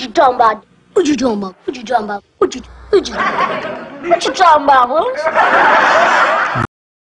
What you talking about? What you talking about? What you talking about? What you what you, what you talking about, Willis?